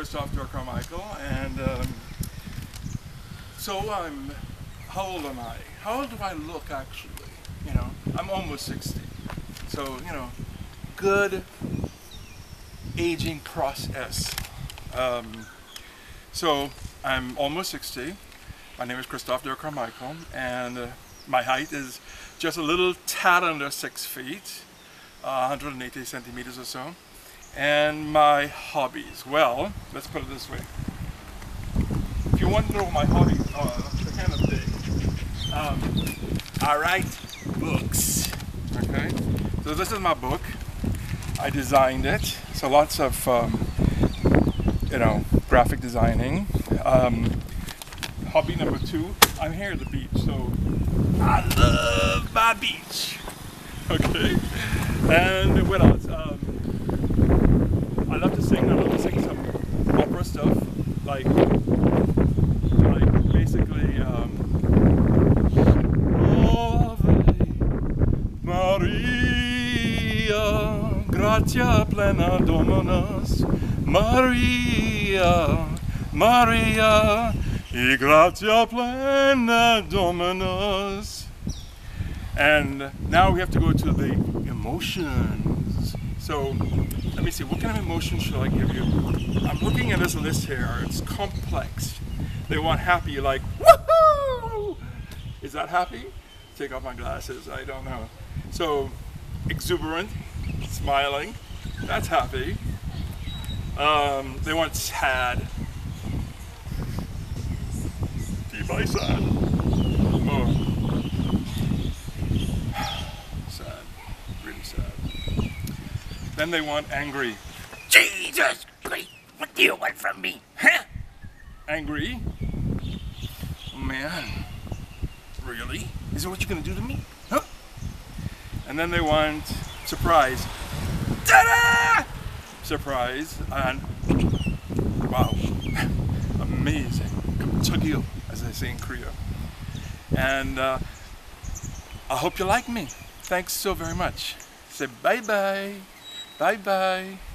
Christoph De Caermichael, and um, so I'm. How old am I? How old do I look actually? You know, I'm almost 60. So you know, good aging process. Um, so I'm almost 60. My name is Christoph De Caermichael, and uh, my height is just a little tad under six feet, uh, 180 centimeters or so. And my hobbies, well, let's put it this way. If you want to know my hobbies are, the kind of thing, um, I write books, okay? So this is my book. I designed it. So lots of, um, you know, graphic designing. Um, hobby number two, I'm here at the beach, so I love my beach. Okay? And what else? Love to sing. I love to sing some opera stuff, like, like basically, um, Maria, gratia plena Dominus, Maria, Maria, e gratia plena Dominus. And now we have to go to the emotions. So let me see, what kind of emotion should I give you? I'm looking at this list here. It's complex. They want happy, like, woohoo! Is that happy? Take off my glasses, I don't know. So, exuberant, smiling, that's happy. Um, they want sad. Deep by sad. Oh. Sad. Really sad. Then they want angry. Jesus Christ, what do you want from me? Huh? Angry? Man. Really? Is that what you're gonna do to me? Huh? And then they want surprise. Ta-da! Surprise and wow, amazing. Chagil, as they say in Korea. And uh, I hope you like me. Thanks so very much. Say bye bye. Bye bye.